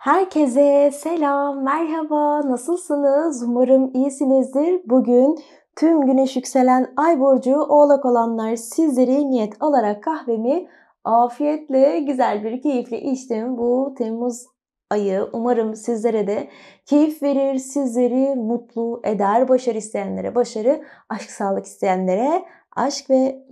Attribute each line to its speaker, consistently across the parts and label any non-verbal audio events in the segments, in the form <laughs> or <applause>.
Speaker 1: Herkese selam, merhaba, nasılsınız? Umarım iyisinizdir. Bugün tüm güneş yükselen ay burcu oğlak olanlar sizleri niyet alarak kahvemi afiyetle, güzel bir keyifle içtim. Bu Temmuz ayı umarım sizlere de keyif verir, sizleri mutlu eder. Başarı isteyenlere başarı, aşk sağlık isteyenlere aşk ve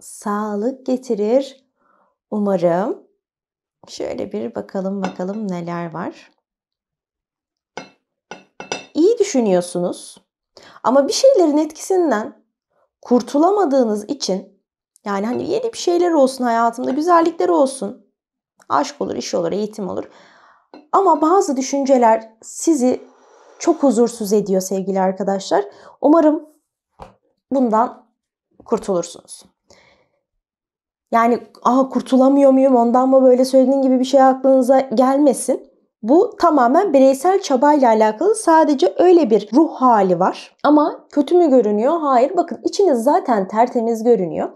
Speaker 1: sağlık getirir. Umarım. Şöyle bir bakalım bakalım neler var. İyi düşünüyorsunuz. Ama bir şeylerin etkisinden kurtulamadığınız için yani hani yeni bir şeyler olsun hayatımda, güzellikler olsun. Aşk olur, iş olur, eğitim olur. Ama bazı düşünceler sizi çok huzursuz ediyor sevgili arkadaşlar. Umarım bundan kurtulursunuz. Yani aha kurtulamıyor muyum ondan mı böyle söylediğin gibi bir şey aklınıza gelmesin. Bu tamamen bireysel çabayla alakalı sadece öyle bir ruh hali var. Ama kötü mü görünüyor? Hayır. Bakın içiniz zaten tertemiz görünüyor.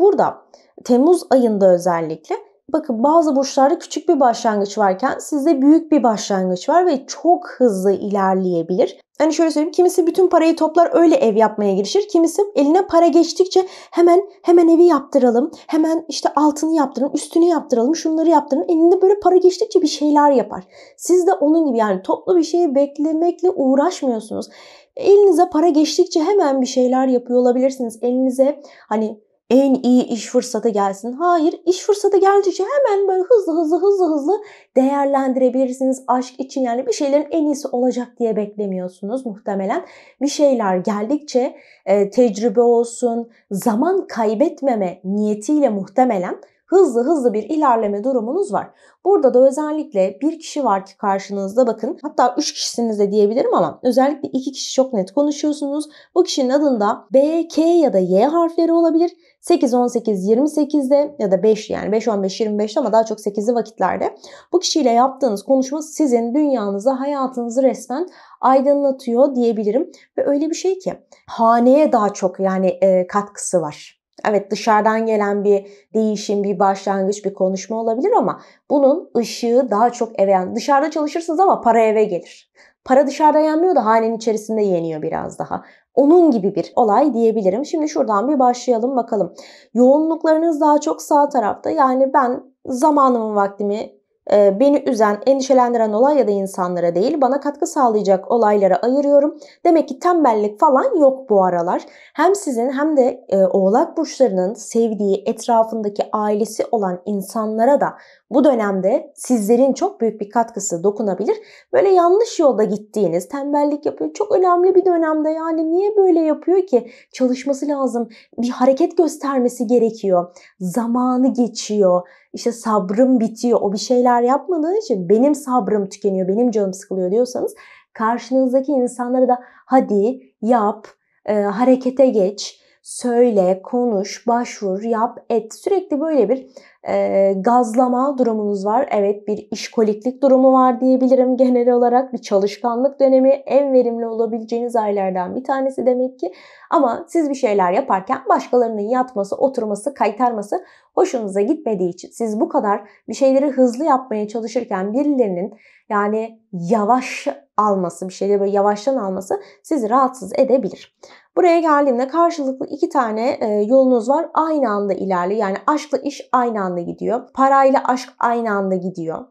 Speaker 1: Burada Temmuz ayında özellikle bakın bazı burçlarda küçük bir başlangıç varken sizde büyük bir başlangıç var ve çok hızlı ilerleyebilir. Hani şöyle söyleyeyim kimisi bütün parayı toplar öyle ev yapmaya girişir. Kimisi eline para geçtikçe hemen hemen evi yaptıralım. Hemen işte altını yaptıralım, üstünü yaptıralım, şunları yaptıralım. Elinde böyle para geçtikçe bir şeyler yapar. Siz de onun gibi yani toplu bir şeyi beklemekle uğraşmıyorsunuz. Elinize para geçtikçe hemen bir şeyler yapıyor olabilirsiniz. Elinize hani en iyi iş fırsatı gelsin. Hayır, iş fırsatı geldikçe hemen böyle hızlı hızlı hızlı hızlı değerlendirebilirsiniz aşk için. Yani bir şeylerin en iyisi olacak diye beklemiyorsunuz muhtemelen. Bir şeyler geldikçe e, tecrübe olsun, zaman kaybetmeme niyetiyle muhtemelen hızlı hızlı bir ilerleme durumunuz var. Burada da özellikle bir kişi var ki karşınızda bakın hatta üç kişisiniz de diyebilirim ama özellikle iki kişi çok net konuşuyorsunuz. Bu kişinin adında B, K ya da Y harfleri olabilir. 8, 18, 28'de ya da 5 yani 5, 15, 25'te ama daha çok 8'li vakitlerde bu kişiyle yaptığınız konuşma sizin dünyanızı, hayatınızı resmen aydınlatıyor diyebilirim. Ve öyle bir şey ki haneye daha çok yani e, katkısı var. Evet dışarıdan gelen bir değişim, bir başlangıç, bir konuşma olabilir ama bunun ışığı daha çok eve yani dışarıda çalışırsınız ama para eve gelir. Para dışarıda yenmiyor da hanenin içerisinde yeniyor biraz daha. Onun gibi bir olay diyebilirim. Şimdi şuradan bir başlayalım bakalım. Yoğunluklarınız daha çok sağ tarafta. Yani ben zamanımı, vaktimi beni üzen, endişelendiren olay ya da insanlara değil, bana katkı sağlayacak olaylara ayırıyorum. Demek ki tembellik falan yok bu aralar. Hem sizin hem de e, oğlak burçlarının sevdiği, etrafındaki ailesi olan insanlara da bu dönemde sizlerin çok büyük bir katkısı dokunabilir. Böyle yanlış yolda gittiğiniz, tembellik yapıyor. Çok önemli bir dönemde yani niye böyle yapıyor ki? Çalışması lazım. Bir hareket göstermesi gerekiyor. Zamanı geçiyor. İşte sabrım bitiyor. O bir şeyler yapmadığı için benim sabrım tükeniyor, benim canım sıkılıyor diyorsanız karşınızdaki insanlara da hadi yap, e, harekete geç, söyle, konuş, başvur, yap, et. Sürekli böyle bir e, gazlama durumunuz var. Evet bir işkoliklik durumu var diyebilirim genel olarak. Bir çalışkanlık dönemi en verimli olabileceğiniz aylardan bir tanesi demek ki. Ama siz bir şeyler yaparken başkalarının yatması, oturması, kaytarması hoşunuza gitmediği için siz bu kadar bir şeyleri hızlı yapmaya çalışırken birilerinin yani yavaş alması, bir şeyleri böyle yavaştan alması sizi rahatsız edebilir. Buraya geldiğimde karşılıklı iki tane yolunuz var. Aynı anda ilerliyor. Yani aşkla iş aynı anda gidiyor. Parayla aşk aynı anda gidiyor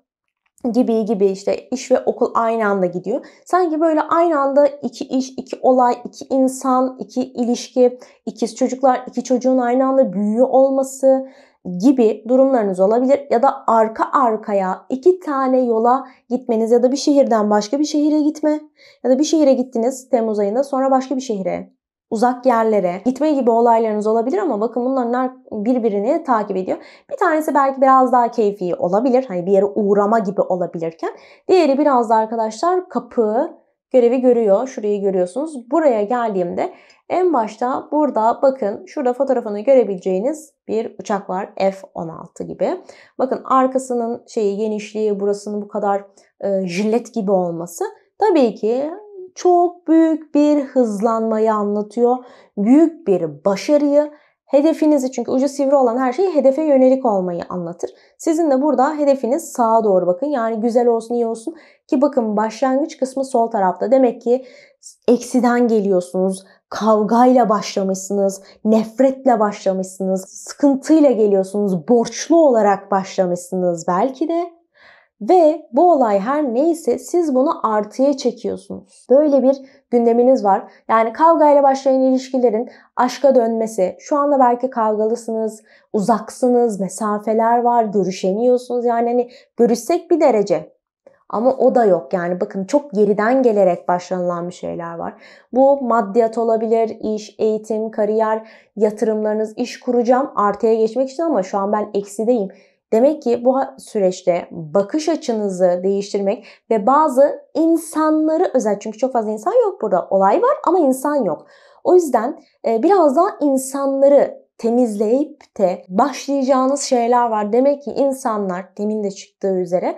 Speaker 1: gibi gibi işte iş ve okul aynı anda gidiyor. Sanki böyle aynı anda iki iş, iki olay, iki insan, iki ilişki, ikiz çocuklar, iki çocuğun aynı anda büyüyor olması gibi durumlarınız olabilir. Ya da arka arkaya iki tane yola gitmeniz ya da bir şehirden başka bir şehire gitme ya da bir şehire gittiniz Temmuz ayında sonra başka bir şehire uzak yerlere gitme gibi olaylarınız olabilir ama bakın bunların birbirini takip ediyor. Bir tanesi belki biraz daha keyfi olabilir. Hani bir yere uğrama gibi olabilirken. Diğeri biraz da arkadaşlar kapı görevi görüyor. Şurayı görüyorsunuz. Buraya geldiğimde en başta burada bakın şurada fotoğrafını görebileceğiniz bir uçak var. F-16 gibi. Bakın arkasının şeyi genişliği burasının bu kadar e, jilet gibi olması. Tabii ki çok büyük bir hızlanmayı anlatıyor. Büyük bir başarıyı Hedefinizi çünkü ucu sivri olan her şey hedefe yönelik olmayı anlatır. Sizin de burada hedefiniz sağa doğru bakın. Yani güzel olsun iyi olsun. Ki bakın başlangıç kısmı sol tarafta. Demek ki eksiden geliyorsunuz. Kavgayla başlamışsınız. Nefretle başlamışsınız. Sıkıntıyla geliyorsunuz. Borçlu olarak başlamışsınız belki de. Ve bu olay her neyse siz bunu artıya çekiyorsunuz. Böyle bir gündeminiz var. Yani kavgayla başlayan ilişkilerin aşka dönmesi. Şu anda belki kavgalısınız, uzaksınız, mesafeler var, görüşemiyorsunuz. Yani hani görüşsek bir derece. Ama o da yok yani bakın çok geriden gelerek başlanılan bir şeyler var. Bu maddiyat olabilir, iş, eğitim, kariyer, yatırımlarınız, iş kuracağım artıya geçmek için ama şu an ben eksideyim Demek ki bu süreçte bakış açınızı değiştirmek ve bazı insanları özel çünkü çok fazla insan yok burada. Olay var ama insan yok. O yüzden biraz daha insanları temizleyip de başlayacağınız şeyler var. Demek ki insanlar demin de çıktığı üzere e,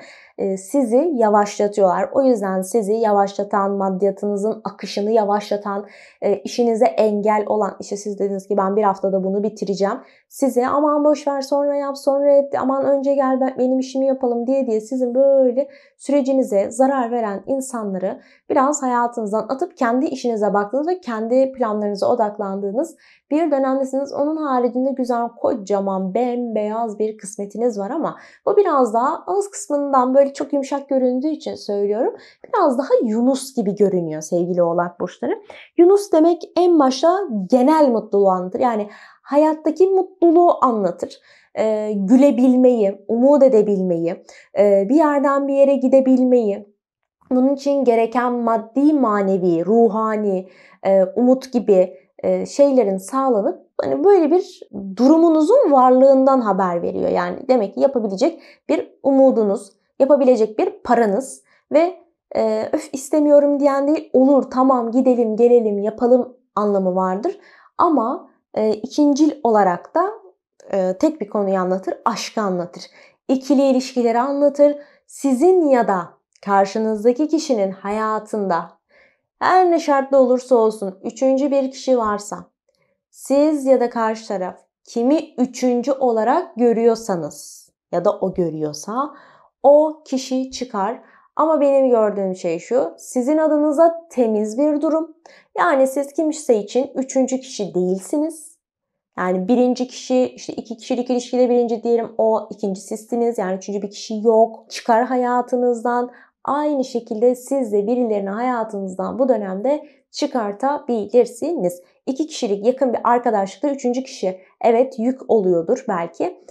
Speaker 1: sizi yavaşlatıyorlar. O yüzden sizi yavaşlatan, maddiyatınızın akışını yavaşlatan, e, işinize engel olan, işte siz dediniz ki ben bir haftada bunu bitireceğim. Size aman boş ver sonra yap sonra et, aman önce gel benim işimi yapalım diye diye sizin böyle sürecinize zarar veren insanları biraz hayatınızdan atıp kendi işinize baktığınız ve kendi planlarınıza odaklandığınız bir dönemdesiniz. Onun haricinde güzel kocaman bembeyaz bir kısmetiniz var ama bu biraz daha ağız kısmından böyle çok yumuşak göründüğü için söylüyorum. Biraz daha Yunus gibi görünüyor sevgili oğlak burçları. Yunus demek en başta genel mutluluğu anlatır. Yani hayattaki mutluluğu anlatır. Ee, gülebilmeyi, umut edebilmeyi, e, bir yerden bir yere gidebilmeyi, bunun için gereken maddi, manevi, ruhani, e, umut gibi e, şeylerin sağlanıp hani böyle bir durumunuzun varlığından haber veriyor. Yani demek ki yapabilecek bir umudunuz, yapabilecek bir paranız ve e, öf istemiyorum diyen değil olur tamam gidelim gelelim yapalım anlamı vardır. Ama e, ikincil olarak da e, tek bir konuyu anlatır, aşkı anlatır. İkili ilişkileri anlatır. Sizin ya da karşınızdaki kişinin hayatında her ne şartlı olursa olsun üçüncü bir kişi varsa siz ya da karşı taraf kimi üçüncü olarak görüyorsanız ya da o görüyorsa o kişi çıkar. Ama benim gördüğüm şey şu. Sizin adınıza temiz bir durum. Yani siz kimse için üçüncü kişi değilsiniz. Yani birinci kişi işte iki kişilik ilişkide birinci diyelim o ikinci sizsiniz. Yani üçüncü bir kişi yok. Çıkar hayatınızdan. Aynı şekilde siz de birilerini hayatınızdan bu dönemde çıkartabilirsiniz. İki kişilik yakın bir arkadaşlıkta üçüncü kişi evet yük oluyordur belki.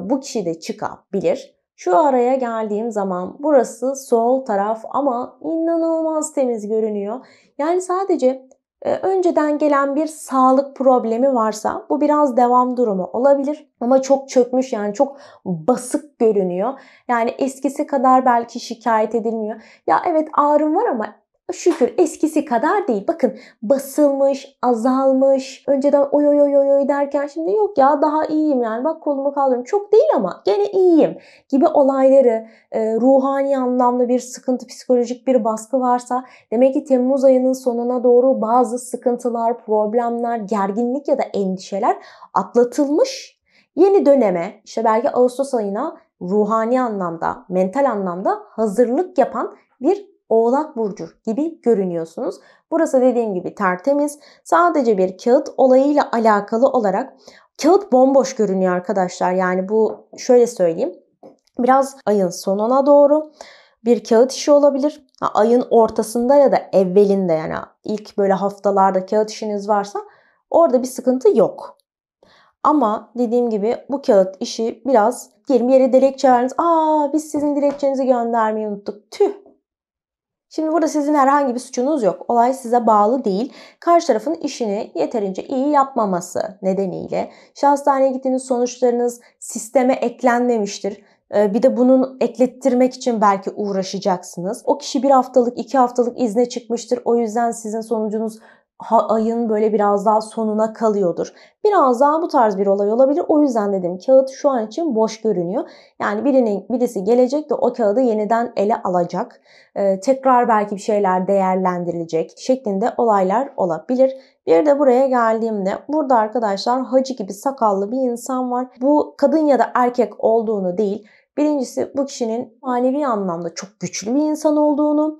Speaker 1: Bu kişi de çıkabilir. Şu araya geldiğim zaman burası sol taraf ama inanılmaz temiz görünüyor. Yani sadece e, önceden gelen bir sağlık problemi varsa bu biraz devam durumu olabilir. Ama çok çökmüş yani çok basık görünüyor. Yani eskisi kadar belki şikayet edilmiyor. Ya evet ağrım var ama şükür eskisi kadar değil. Bakın basılmış, azalmış. Önceden oy oy oy oy derken şimdi yok ya daha iyiyim yani. Bak kolumu kaldırıyorum. Çok değil ama gene iyiyim gibi olayları e, ruhani anlamda bir sıkıntı, psikolojik bir baskı varsa demek ki Temmuz ayının sonuna doğru bazı sıkıntılar, problemler, gerginlik ya da endişeler atlatılmış. Yeni döneme işte belki Ağustos ayına ruhani anlamda, mental anlamda hazırlık yapan bir Oğlak Burcu gibi görünüyorsunuz. Burası dediğim gibi tertemiz. Sadece bir kağıt olayıyla alakalı olarak kağıt bomboş görünüyor arkadaşlar. Yani bu şöyle söyleyeyim. Biraz ayın sonuna doğru bir kağıt işi olabilir. Ayın ortasında ya da evvelinde yani ilk böyle haftalarda kağıt işiniz varsa orada bir sıkıntı yok. Ama dediğim gibi bu kağıt işi biraz diyelim yere dilekçe verdiniz. Aa biz sizin dilekçenizi göndermeyi unuttuk. Tüh Şimdi burada sizin herhangi bir suçunuz yok. Olay size bağlı değil. Karşı tarafın işini yeterince iyi yapmaması nedeniyle işte hastaneye gittiğiniz sonuçlarınız sisteme eklenmemiştir. Ee, bir de bunun eklettirmek için belki uğraşacaksınız. O kişi bir haftalık, iki haftalık izne çıkmıştır. O yüzden sizin sonucunuz ayın böyle biraz daha sonuna kalıyordur. Biraz daha bu tarz bir olay olabilir. O yüzden dedim kağıt şu an için boş görünüyor. Yani birinin birisi gelecek de o kağıdı yeniden ele alacak. Ee, tekrar belki bir şeyler değerlendirilecek şeklinde olaylar olabilir. Bir de buraya geldiğimde burada arkadaşlar hacı gibi sakallı bir insan var. Bu kadın ya da erkek olduğunu değil. Birincisi bu kişinin manevi anlamda çok güçlü bir insan olduğunu,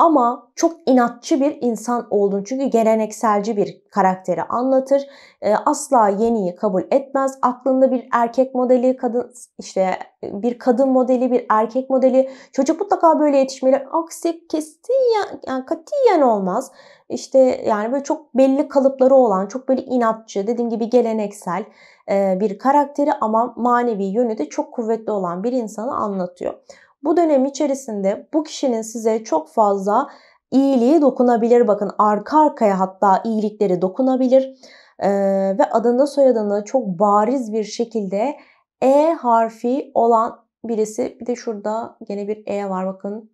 Speaker 1: ama çok inatçı bir insan olduğunu çünkü gelenekselci bir karakteri anlatır. E, asla yeniyi kabul etmez. Aklında bir erkek modeli, kadın işte bir kadın modeli, bir erkek modeli. Çocuk mutlaka böyle yetişmeli. Aksi kestiyen, yani katiyen olmaz. İşte yani böyle çok belli kalıpları olan, çok böyle inatçı, dediğim gibi geleneksel e, bir karakteri ama manevi yönü de çok kuvvetli olan bir insanı anlatıyor. Bu dönem içerisinde bu kişinin size çok fazla iyiliği dokunabilir. Bakın arka arkaya hatta iyilikleri dokunabilir. Ee, ve adında soyadında çok bariz bir şekilde E harfi olan birisi. Bir de şurada gene bir E var bakın.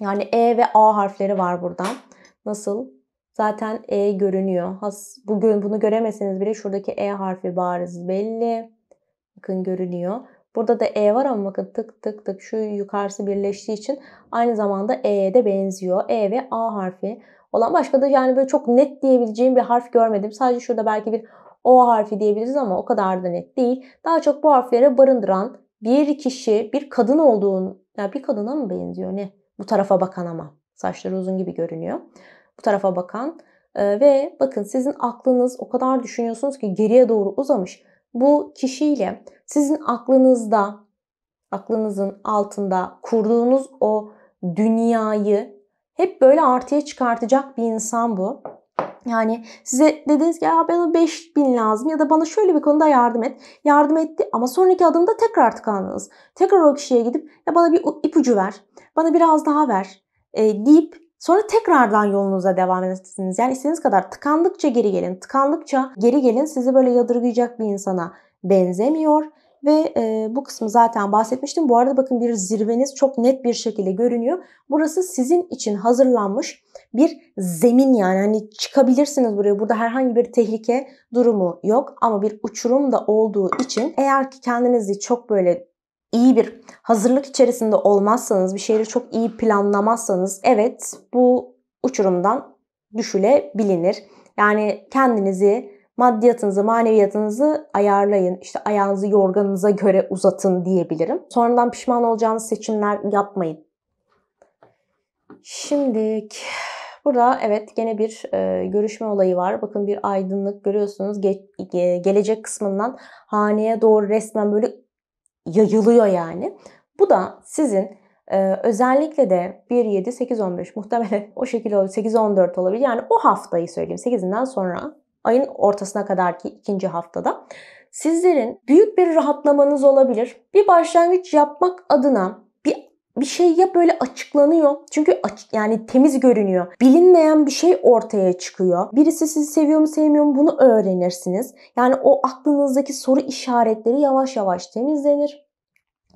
Speaker 1: Yani E ve A harfleri var buradan. Nasıl? Zaten E görünüyor. Has, bugün bunu göremeseniz bile şuradaki E harfi bariz belli. Bakın görünüyor. Burada da E var ama bakın tık tık tık şu yukarısı birleştiği için aynı zamanda E'ye de benziyor. E ve A harfi olan başka da yani böyle çok net diyebileceğim bir harf görmedim. Sadece şurada belki bir O harfi diyebiliriz ama o kadar da net değil. Daha çok bu harfleri barındıran bir kişi, bir kadın olduğun, yani bir kadına mı benziyor ne? Bu tarafa bakan ama. Saçları uzun gibi görünüyor. Bu tarafa bakan ee, ve bakın sizin aklınız o kadar düşünüyorsunuz ki geriye doğru uzamış bu kişiyle sizin aklınızda, aklınızın altında kurduğunuz o dünyayı hep böyle artıya çıkartacak bir insan bu. Yani size dediniz ki ya bana 5000 lazım ya da bana şöyle bir konuda yardım et. Yardım etti ama sonraki adımda tekrar tıkandınız. Tekrar o kişiye gidip ya bana bir ipucu ver, bana biraz daha ver e, deyip Sonra tekrardan yolunuza devam edersiniz. Yani istediğiniz kadar tıkandıkça geri gelin. Tıkandıkça geri gelin. Sizi böyle yadırgayacak bir insana benzemiyor. Ve e, bu kısmı zaten bahsetmiştim. Bu arada bakın bir zirveniz çok net bir şekilde görünüyor. Burası sizin için hazırlanmış bir zemin yani. Hani çıkabilirsiniz buraya. Burada herhangi bir tehlike durumu yok. Ama bir uçurum da olduğu için eğer ki kendinizi çok böyle iyi bir hazırlık içerisinde olmazsanız, bir şeyleri çok iyi planlamazsanız evet bu uçurumdan düşülebilir. Yani kendinizi, maddiyatınızı, maneviyatınızı ayarlayın. İşte ayağınızı yorganınıza göre uzatın diyebilirim. Sonradan pişman olacağınız seçimler yapmayın. Şimdi burada evet gene bir e, görüşme olayı var. Bakın bir aydınlık görüyorsunuz. Ge- ge- gelecek kısmından haneye doğru resmen böyle yayılıyor yani. Bu da sizin e, özellikle de 1, 7, 8, 15 muhtemelen <laughs> o şekilde olur. 8, 14 olabilir. Yani o haftayı söyleyeyim. 8'inden sonra ayın ortasına kadar ki ikinci haftada sizlerin büyük bir rahatlamanız olabilir. Bir başlangıç yapmak adına bir bir şey ya böyle açıklanıyor. Çünkü aç, yani temiz görünüyor. Bilinmeyen bir şey ortaya çıkıyor. Birisi sizi seviyor mu sevmiyor mu bunu öğrenirsiniz. Yani o aklınızdaki soru işaretleri yavaş yavaş temizlenir.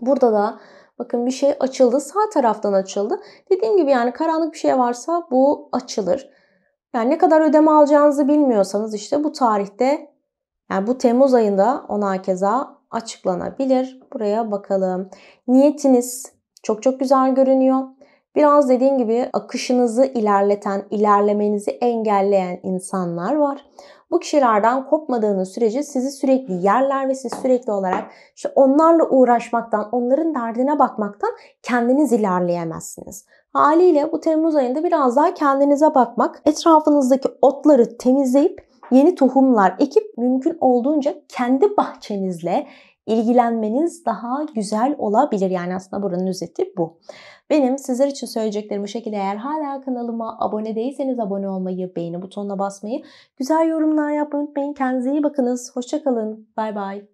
Speaker 1: Burada da bakın bir şey açıldı. Sağ taraftan açıldı. Dediğim gibi yani karanlık bir şey varsa bu açılır. Yani ne kadar ödeme alacağınızı bilmiyorsanız işte bu tarihte yani bu Temmuz ayında ona keza açıklanabilir. Buraya bakalım. Niyetiniz çok çok güzel görünüyor. Biraz dediğim gibi akışınızı ilerleten, ilerlemenizi engelleyen insanlar var. Bu kişilerden kopmadığınız sürece sizi sürekli yerler ve siz sürekli olarak işte onlarla uğraşmaktan, onların derdine bakmaktan kendiniz ilerleyemezsiniz. Haliyle bu Temmuz ayında biraz daha kendinize bakmak, etrafınızdaki otları temizleyip yeni tohumlar ekip mümkün olduğunca kendi bahçenizle ilgilenmeniz daha güzel olabilir. Yani aslında buranın özeti bu. Benim sizler için söyleyeceklerim bu şekilde. Eğer hala kanalıma abone değilseniz abone olmayı, beğeni butonuna basmayı, güzel yorumlar yapmayı unutmayın. Kendinize iyi bakınız. Hoşçakalın. Bay bay.